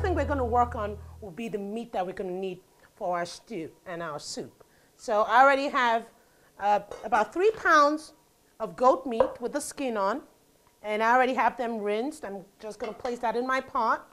first thing we're going to work on will be the meat that we're going to need for our stew and our soup. So I already have uh, about three pounds of goat meat with the skin on, and I already have them rinsed. I'm just going to place that in my pot.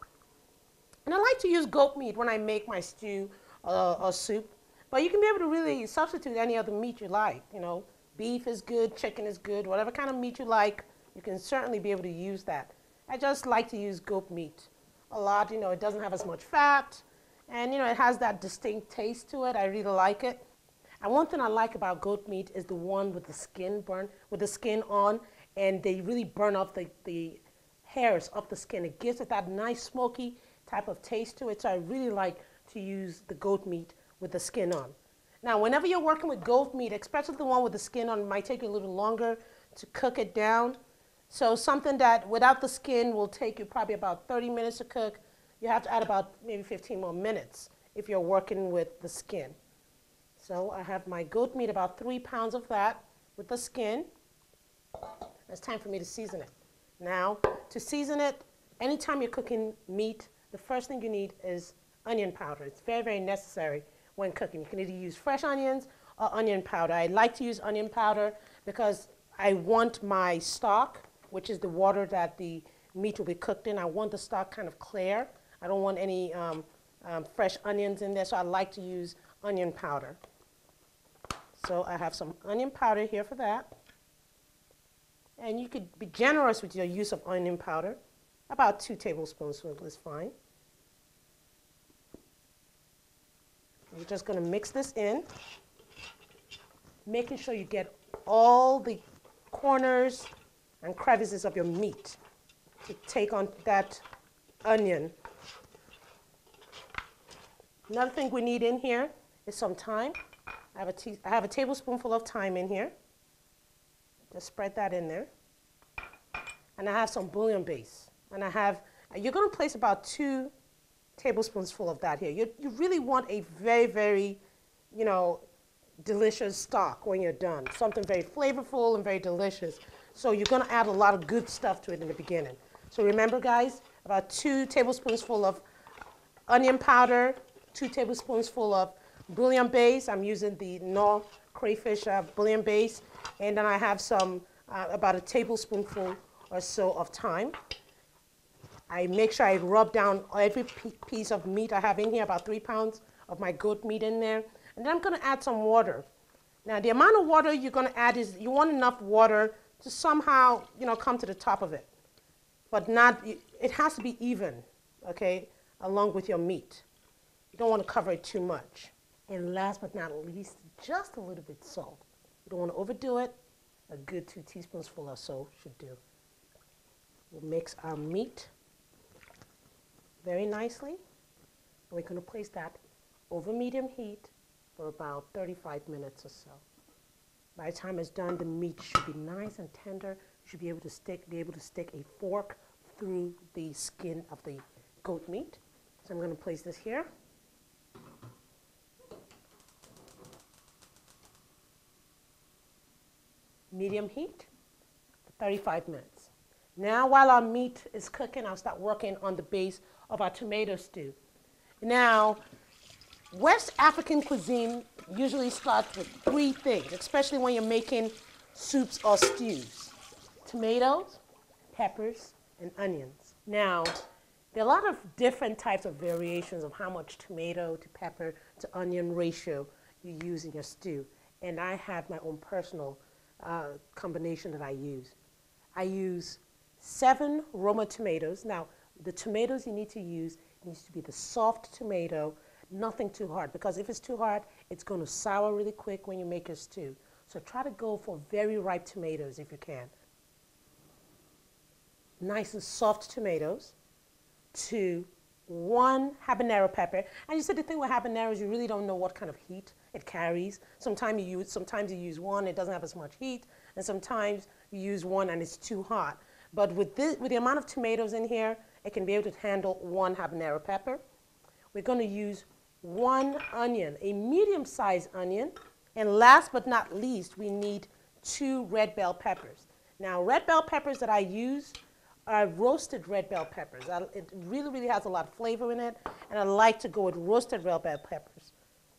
And I like to use goat meat when I make my stew uh, or soup, but you can be able to really substitute any other meat you like. You know, beef is good, chicken is good, whatever kind of meat you like, you can certainly be able to use that. I just like to use goat meat a lot. You know, it doesn't have as much fat, and you know, it has that distinct taste to it. I really like it. And one thing I like about goat meat is the one with the skin burn, with the skin on, and they really burn off the, the hairs of the skin. It gives it that nice smoky type of taste to it. So I really like to use the goat meat with the skin on. Now, whenever you're working with goat meat, especially the one with the skin on, it might take you a little longer to cook it down. So something that without the skin will take you probably about 30 minutes to cook, you have to add about maybe 15 more minutes if you're working with the skin. So I have my goat meat, about three pounds of that with the skin. It's time for me to season it. Now, to season it, anytime you're cooking meat, the first thing you need is onion powder. It's very, very necessary when cooking. You can either use fresh onions or onion powder. I like to use onion powder because I want my stock, which is the water that the meat will be cooked in, I want the stock kind of clear. I don't want any um, um, fresh onions in there, so I like to use onion powder. So I have some onion powder here for that. And you could be generous with your use of onion powder. About two tablespoons is fine. You're just going to mix this in, making sure you get all the corners and crevices of your meat to take on that onion. Another thing we need in here is some thyme. I have a, I have a tablespoonful of thyme in here. Just spread that in there. And I have some bouillon base. And I have, you're going to place about two tablespoons full of that here. You, you really want a very, very, you know, delicious stock when you're done. Something very flavorful and very delicious. So you're going to add a lot of good stuff to it in the beginning. So remember, guys, about two tablespoons full of onion powder, two tablespoons full of bouillon base. I'm using the Knorr crayfish uh, bouillon base. And then I have some, uh, about a tablespoonful or so of thyme. I make sure I rub down every piece of meat I have in here, about three pounds of my goat meat in there. And then I'm gonna add some water. Now the amount of water you're gonna add is, you want enough water to somehow, you know, come to the top of it. But not, it has to be even, okay, along with your meat. You don't wanna cover it too much. And last but not least, just a little bit salt. You don't want to overdo it. A good two teaspoons full or so should do. We'll mix our meat very nicely. We're going to place that over medium heat for about 35 minutes or so. By the time it's done, the meat should be nice and tender. You should be able to stick, be able to stick a fork through the skin of the goat meat. So I'm going to place this here. medium heat 35 minutes. Now while our meat is cooking, I'll start working on the base of our tomato stew. Now, West African cuisine usually starts with three things, especially when you're making soups or stews. Tomatoes, peppers, and onions. Now, there are a lot of different types of variations of how much tomato to pepper to onion ratio you use in your stew. And I have my own personal uh, combination that I use. I use seven Roma tomatoes. Now, the tomatoes you need to use needs to be the soft tomato, nothing too hard, because if it's too hard, it's going to sour really quick when you make your stew. So try to go for very ripe tomatoes if you can. Nice and soft tomatoes. To one habanero pepper. And you said the thing with habaneros, you really don't know what kind of heat it carries. Sometimes you use, sometimes you use one, it doesn't have as much heat, and sometimes you use one and it's too hot. But with, this, with the amount of tomatoes in here, it can be able to handle one habanero pepper. We're going to use one onion, a medium-sized onion, and last but not least, we need two red bell peppers. Now, red bell peppers that I use are roasted red bell peppers. I, it really, really has a lot of flavor in it, and I like to go with roasted red bell peppers.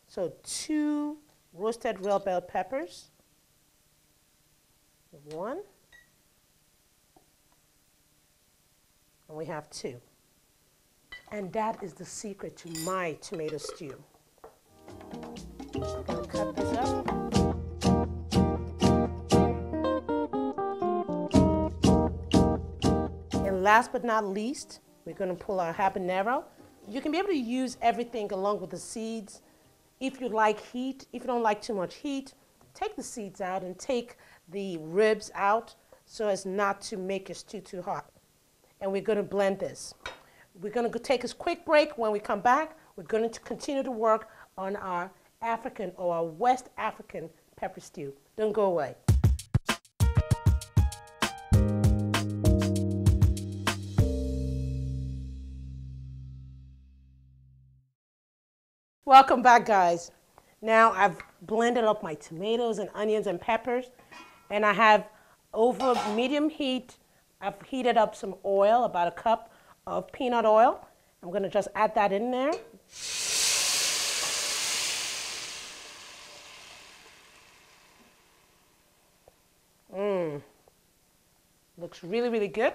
So two roasted red bell peppers. One. And we have two. And that is the secret to my tomato stew. Gonna cut this up. And last but not least, we're gonna pull our habanero. You can be able to use everything along with the seeds. If you like heat, if you don't like too much heat, take the seeds out and take the ribs out so as not to make your stew too hot. And we're gonna blend this. We're gonna take a quick break. When we come back, we're going to continue to work on our African or our West African pepper stew. Don't go away. Welcome back, guys. Now I've blended up my tomatoes and onions and peppers, and I have over medium heat, I've heated up some oil, about a cup of peanut oil. I'm gonna just add that in there. Mmm, looks really, really good.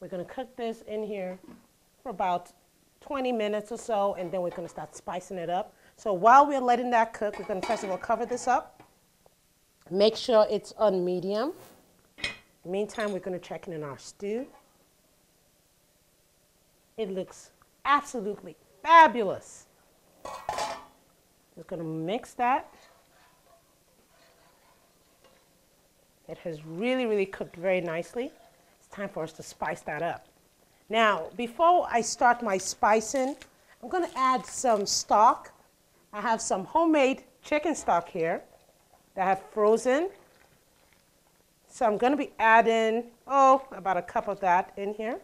We're gonna cook this in here for about 20 minutes or so, and then we're gonna start spicing it up. So while we're letting that cook, we're gonna first of all cover this up. Make sure it's on medium. Meantime, we're gonna check in on our stew. It looks absolutely fabulous. Just gonna mix that. It has really, really cooked very nicely. It's time for us to spice that up. Now, before I start my spicing, I'm gonna add some stock. I have some homemade chicken stock here that I have frozen. So I'm gonna be adding, oh, about a cup of that in here.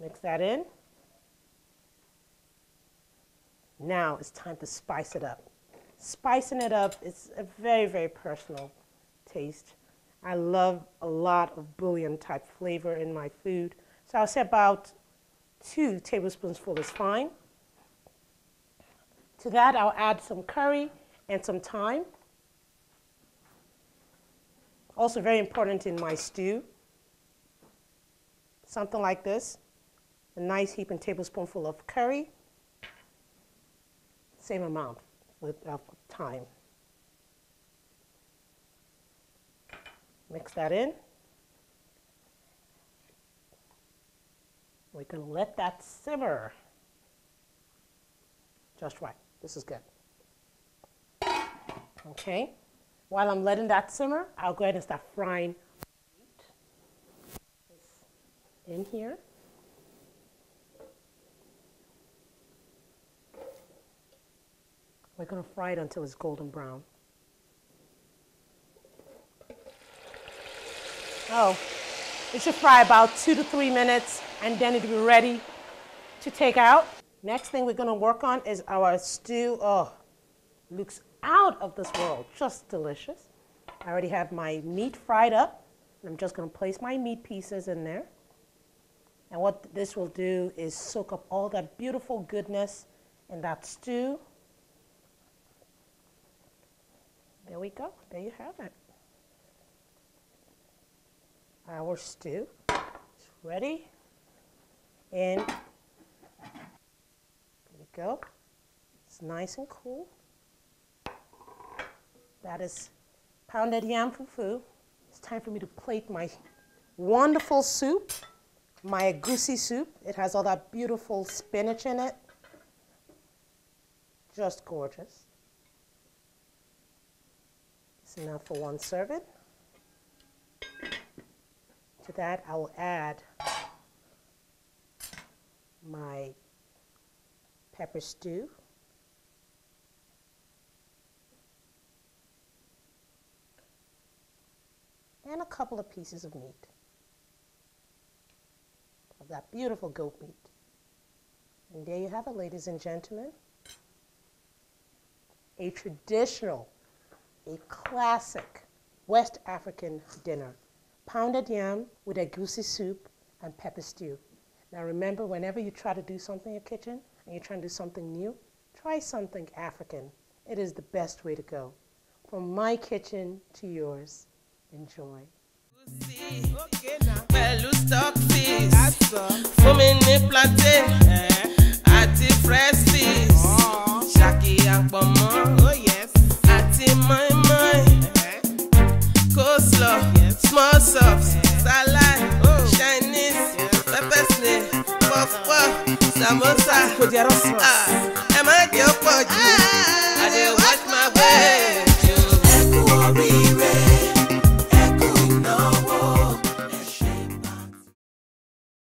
Mix that in. Now it's time to spice it up. Spicing it up is a very, very personal taste. I love a lot of bouillon type flavor in my food. So I'll say about two tablespoons full is fine. To that, I'll add some curry and some thyme. Also very important in my stew. Something like this. A nice heaping tablespoonful of curry. Same amount with of thyme. Mix that in. Going to let that simmer. Just right. This is good. Okay. While I'm letting that simmer, I'll go ahead and start frying in here. We're going to fry it until it's golden brown. Oh, it should fry about two to three minutes and then it'll be ready to take out. Next thing we're gonna work on is our stew. Oh, looks out of this world, just delicious. I already have my meat fried up. I'm just gonna place my meat pieces in there. And what this will do is soak up all that beautiful goodness in that stew. There we go, there you have it. Our stew is ready. And there we go. It's nice and cool. That is pounded yam fufu. It's time for me to plate my wonderful soup, my egusi soup. It has all that beautiful spinach in it. Just gorgeous. It's enough for one serving. To that, I will add my pepper stew. And a couple of pieces of meat. Of that beautiful goat meat. And there you have it, ladies and gentlemen. A traditional a classic West African dinner. Pounded yam with egusi soup and pepper stew. Now remember, whenever you try to do something in your kitchen and you're trying to do something new, try something African. It is the best way to go. From my kitchen to yours, enjoy. pẹ̀lú snail